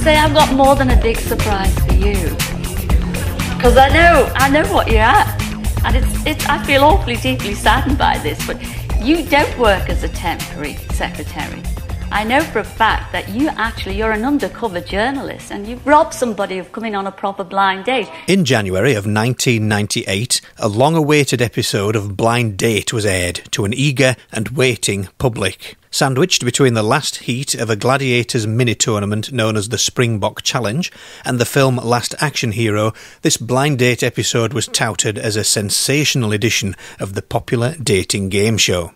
say I've got more than a big surprise for you. Because I know, I know what you're at. And it's, it's, I feel awfully deeply saddened by this, but you don't work as a temporary secretary. I know for a fact that you actually you're an undercover journalist and you've robbed somebody of coming on a proper blind date. In January of 1998, a long-awaited episode of Blind Date was aired to an eager and waiting public. Sandwiched between the last heat of a gladiators mini tournament known as the Springbok Challenge and the film Last Action Hero, this blind date episode was touted as a sensational edition of the popular dating game show.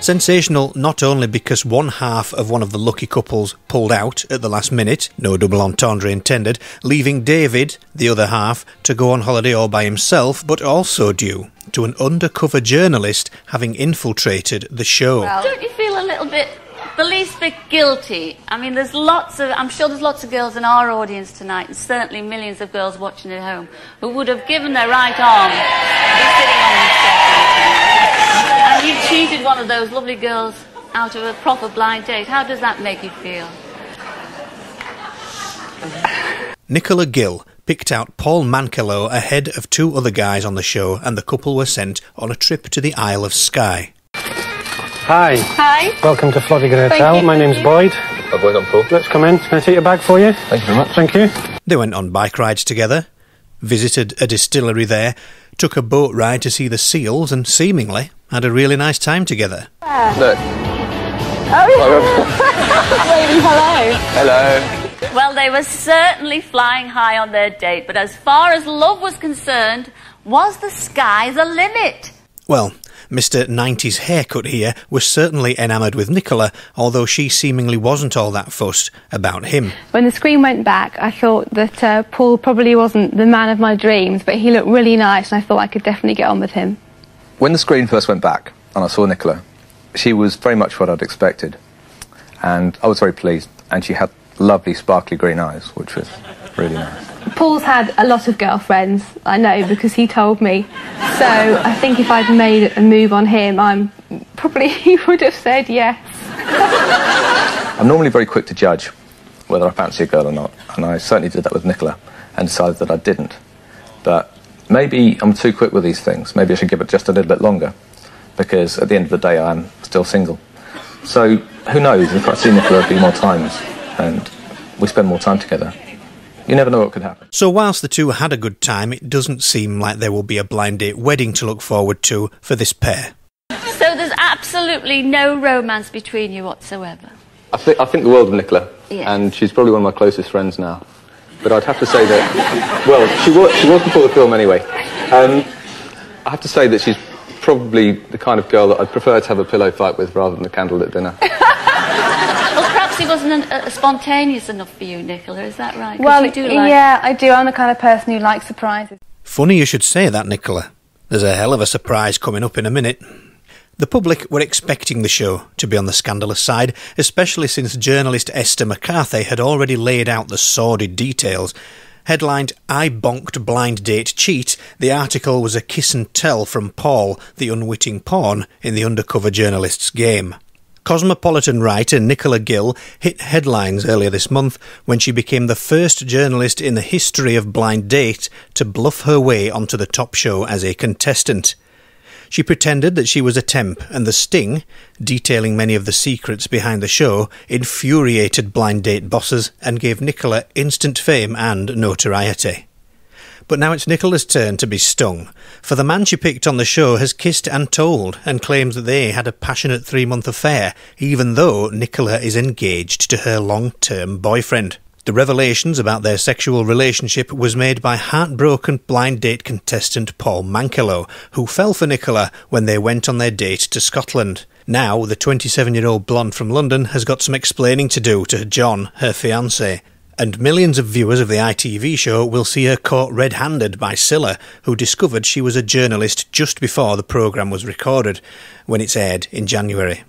Sensational not only because one half of one of the lucky couples pulled out at the last minute, no double entendre intended, leaving David, the other half, to go on holiday all by himself, but also due to an undercover journalist having infiltrated the show. Well, don't you feel a little bit the least bit guilty. I mean, there's lots of, I'm sure there's lots of girls in our audience tonight, and certainly millions of girls watching at home, who would have given their right arm to be sitting on this and you cheated one of those lovely girls out of a proper blind date. How does that make you feel? Nicola Gill picked out Paul Mankelow ahead of two other guys on the show, and the couple were sent on a trip to the Isle of Skye. Hi. Hi. Welcome to Flodigarry Hotel. My name's Boyd. Hi, Boyd. I'm Paul. Let's come in. Can I take your bag for you? Thank you very much. Thank you. They went on bike rides together, visited a distillery there, took a boat ride to see the seals, and seemingly had a really nice time together. Look. Oh, yeah. Waving hello. Hello. Well, they were certainly flying high on their date, but as far as love was concerned, was the sky the limit? Well, Mr. 90s haircut here was certainly enamoured with Nicola, although she seemingly wasn't all that fussed about him. When the screen went back, I thought that uh, Paul probably wasn't the man of my dreams, but he looked really nice, and I thought I could definitely get on with him. When the screen first went back and I saw Nicola, she was very much what I'd expected. And I was very pleased. And she had lovely, sparkly green eyes, which was really nice. Paul's had a lot of girlfriends, I know, because he told me. So I think if I'd made a move on him, I'm probably he would have said yes. I'm normally very quick to judge whether I fancy a girl or not, and I certainly did that with Nicola and decided that I didn't. But maybe I'm too quick with these things. Maybe I should give it just a little bit longer, because at the end of the day, I am still single. So who knows if I see Nicola a few more times and we spend more time together. You never know what could happen. So, whilst the two had a good time, it doesn't seem like there will be a blind date wedding to look forward to for this pair. So there's absolutely no romance between you whatsoever. I, th- I think the world of Nicola, Yes. and she's probably one of my closest friends now. But I'd have to say that, well, she was, she was before the film anyway. Um, I have to say that she's probably the kind of girl that I'd prefer to have a pillow fight with rather than a candlelit dinner. Well, perhaps he wasn't an, uh, spontaneous enough for you, Nicola, is that right? Well, you do like... yeah, I do. I'm the kind of person who likes surprises. Funny you should say that, Nicola. There's a hell of a surprise coming up in a minute. The public were expecting the show to be on the scandalous side, especially since journalist Esther McCarthy had already laid out the sordid details. Headlined, I bonked blind date cheat, the article was a kiss and tell from Paul, the unwitting pawn in the undercover journalist's game. Cosmopolitan writer Nicola Gill hit headlines earlier this month when she became the first journalist in the history of Blind Date to bluff her way onto the top show as a contestant. She pretended that she was a temp, and the sting, detailing many of the secrets behind the show, infuriated blind date bosses and gave Nicola instant fame and notoriety. But now it's Nicola's turn to be stung, for the man she picked on the show has kissed and told and claims that they had a passionate three month affair, even though Nicola is engaged to her long term boyfriend. The revelations about their sexual relationship was made by heartbroken blind date contestant Paul Mankelow, who fell for Nicola when they went on their date to Scotland. Now, the 27 year old blonde from London has got some explaining to do to John, her fiance. And millions of viewers of the ITV show will see her caught red handed by Cilla, who discovered she was a journalist just before the programme was recorded, when it's aired in January.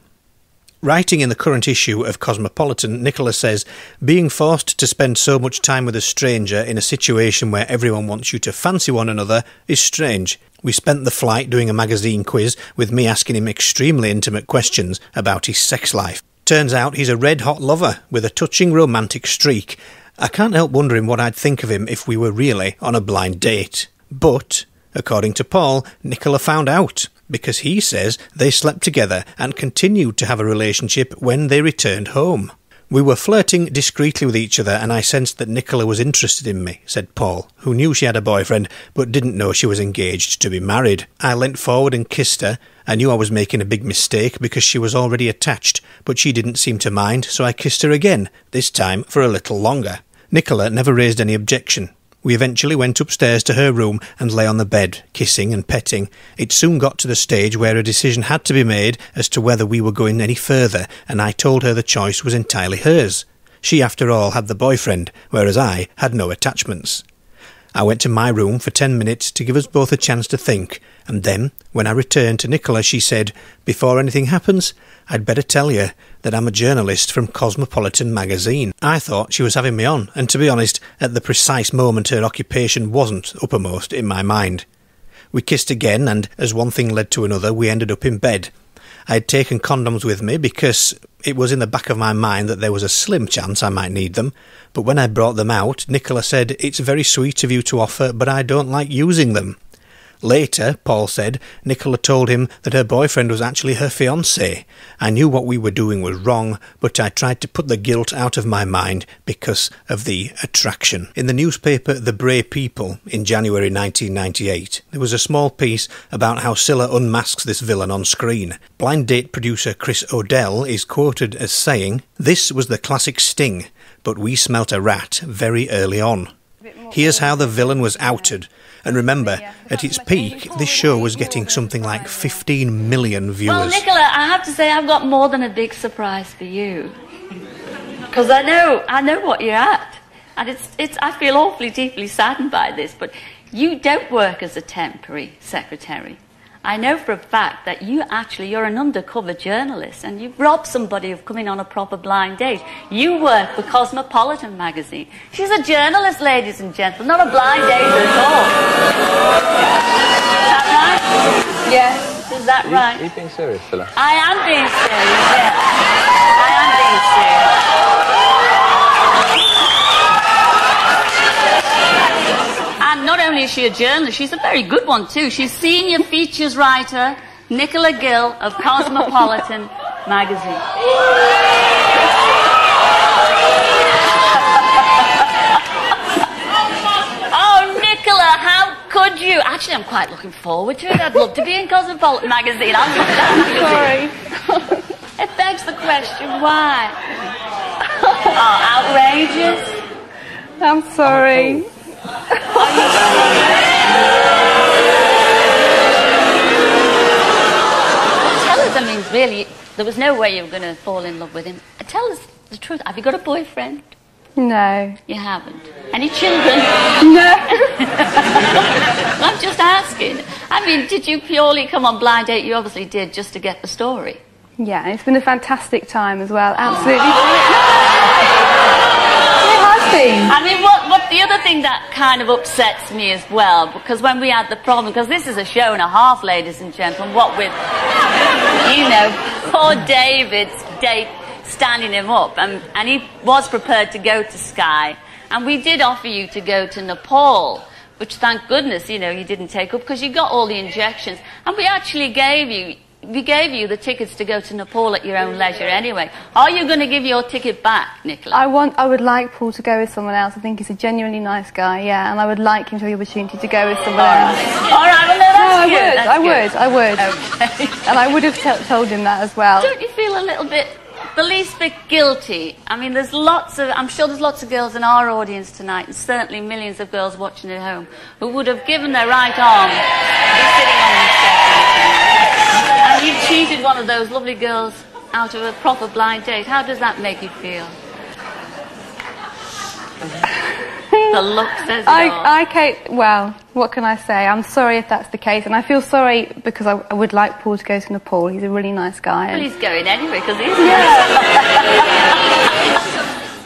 Writing in the current issue of Cosmopolitan, Nicola says, Being forced to spend so much time with a stranger in a situation where everyone wants you to fancy one another is strange. We spent the flight doing a magazine quiz with me asking him extremely intimate questions about his sex life. Turns out he's a red hot lover with a touching romantic streak. I can't help wondering what I'd think of him if we were really on a blind date. But, according to Paul, Nicola found out because he says they slept together and continued to have a relationship when they returned home. We were flirting discreetly with each other, and I sensed that Nicola was interested in me, said Paul, who knew she had a boyfriend but didn't know she was engaged to be married. I leant forward and kissed her. I knew I was making a big mistake because she was already attached, but she didn't seem to mind, so I kissed her again, this time for a little longer. Nicola never raised any objection. We eventually went upstairs to her room and lay on the bed, kissing and petting. It soon got to the stage where a decision had to be made as to whether we were going any further, and I told her the choice was entirely hers. She, after all, had the boyfriend, whereas I had no attachments. I went to my room for ten minutes to give us both a chance to think, and then, when I returned to Nicola, she said, Before anything happens, I'd better tell you that I'm a journalist from Cosmopolitan magazine. I thought she was having me on, and to be honest, at the precise moment her occupation wasn't uppermost in my mind. We kissed again, and as one thing led to another, we ended up in bed. I had taken condoms with me because it was in the back of my mind that there was a slim chance I might need them, but when I brought them out, Nicola said, It's very sweet of you to offer, but I don't like using them. Later, Paul said, Nicola told him that her boyfriend was actually her fiancé. I knew what we were doing was wrong, but I tried to put the guilt out of my mind because of the attraction. In the newspaper The Bray People in January 1998, there was a small piece about how Cilla unmasks this villain on screen. Blind Date producer Chris O'Dell is quoted as saying, This was the classic sting, but we smelt a rat very early on. Here's how the villain was outed. And remember, at its peak, this show was getting something like 15 million viewers. Well, Nicola, I have to say I've got more than a big surprise for you. Because I know, I know what you're at. And it's, it's, I feel awfully deeply saddened by this, but you don't work as a temporary secretary. I know for a fact that you actually, you're an undercover journalist and you've robbed somebody of coming on a proper blind date. You work for Cosmopolitan magazine. She's a journalist, ladies and gentlemen, not a blind date at all. Is that right? Yes. Is that right? Are you being serious, Philip? I am being serious, yes. I am being serious. And not only is she a journalist, she's a very good one too. She's senior features writer, Nicola Gill of Cosmopolitan magazine. Oh, Nicola, how could you? Actually, I'm quite looking forward to it. I'd love to be in Cosmopolitan magazine. I love that magazine. Sorry. It begs the question, why? Oh, outrageous. I'm sorry. Oh, Tell us, I mean, really, there was no way you were going to fall in love with him. Uh, tell us the truth. Have you got a boyfriend? No. You haven't. Any children? No. I'm just asking. I mean, did you purely come on blind date? You obviously did, just to get the story. Yeah, it's been a fantastic time as well. Absolutely. Oh, it has been. I mean, what, what the other thing that kind of upsets me as well, because when we had the problem, because this is a show and a half, ladies and gentlemen, what with, you know, poor David's standing him up, and, and he was prepared to go to Skye, and we did offer you to go to Nepal, which thank goodness, you know, you didn't take up because you got all the injections, and we actually gave you. We gave you the tickets to go to Nepal at your own leisure anyway. Are you going to give your ticket back, Nicola? I want. I would like Paul to go with someone else. I think he's a genuinely nice guy. Yeah, and I would like him to have the opportunity to go with someone else. All right, well, no, No, I good. would. that's I good. would. I would. Okay. And I would have t- told him that as well. Don't you feel a little bit, the least bit guilty? I mean, there's lots of, I'm sure there's lots of girls in our audience tonight, and certainly millions of girls watching at home, who would have given their right arm to be sitting on this desk. And you cheated one of those lovely girls out of a proper blind date. How does that make you feel? the look says it all. I, I can't, well, what can I say? I'm sorry if that's the case, and I feel sorry because I, I would like Paul to go to Nepal. He's a really nice guy. Well, he's going anyway because he's. Yeah.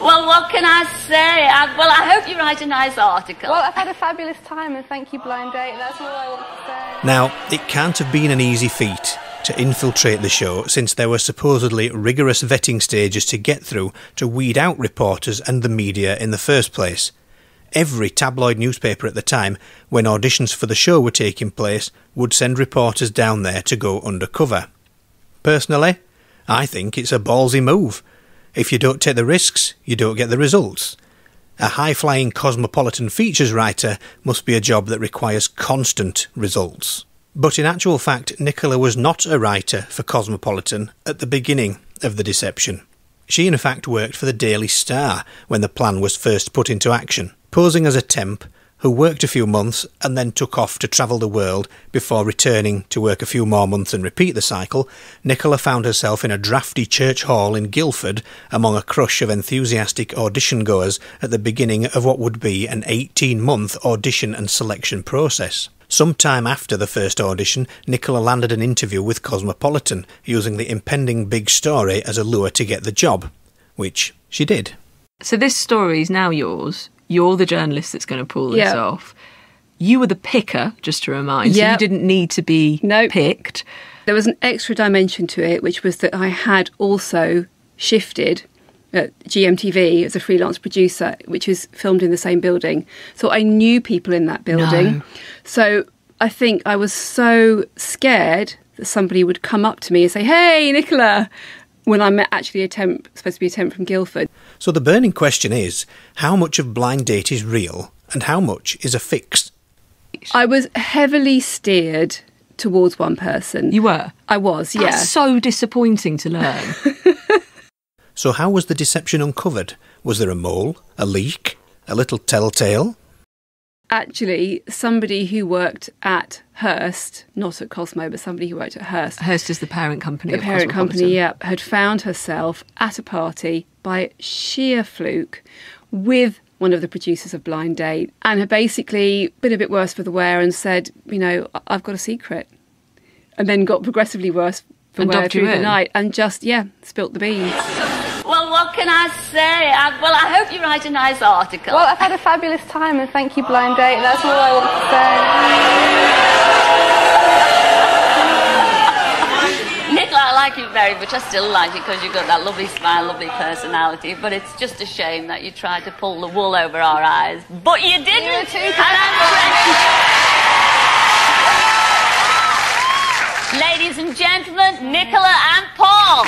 well, what can I say? I, well, I hope you write a nice article. well, I've had a fabulous time, and thank you, Blind Date. That's all I want to say. Now, it can't have been an easy feat to infiltrate the show since there were supposedly rigorous vetting stages to get through to weed out reporters and the media in the first place. Every tabloid newspaper at the time, when auditions for the show were taking place, would send reporters down there to go undercover. Personally, I think it's a ballsy move. If you don't take the risks, you don't get the results. A high flying cosmopolitan features writer must be a job that requires constant results. But in actual fact, Nicola was not a writer for Cosmopolitan at the beginning of the deception. She in fact worked for the Daily Star when the plan was first put into action, posing as a temp who worked a few months and then took off to travel the world before returning to work a few more months and repeat the cycle, Nicola found herself in a drafty church hall in Guildford among a crush of enthusiastic audition goers at the beginning of what would be an 18 month audition and selection process. Some time after the first audition, Nicola landed an interview with Cosmopolitan, using the impending big story as a lure to get the job, which she did. So this story is now yours. You're the journalist that's going to pull this Yeah. off. You were the picker, just to remind. So Yeah. you didn't need to be No. picked. There was an extra dimension to it, which was that I had also shifted at GMTV as a freelance producer, which was filmed in the same building. So I knew people in that building. No. So I think I was so scared that somebody would come up to me and say, Hey, Nicola, when I'm actually a temp, supposed to be a temp from Guildford. So the burning question is how much of blind date is real and how much is a fix? I was heavily steered towards one person. You were. I was, yeah. That's so disappointing to learn. So how was the deception uncovered? Was there a mole, a leak, a little telltale? actually somebody who worked at Hearst, not at Cosmo, but somebody who worked at Hearst, Hearst is the parent company. the of parent company, yeah, had found herself at a party by sheer fluke with one of the producers of Blind Date and had basically been a bit worse for the wear and said, you know, "I- I've got a secret. And then got progressively worse for And wear through the in? night and just, yeah, spilt the beans. Well, what can I say? I, well, I hope you write a nice article. Well, I've had a fabulous time and thank you, Blind Date. That's all I want to say. Nicola, I like you very much. I still like you because you've got that lovely smile, lovely personality. But it's just a shame that you tried to pull the wool over our eyes. But you didn't. You and I'm Ladies and gentlemen, Nicola and Paul.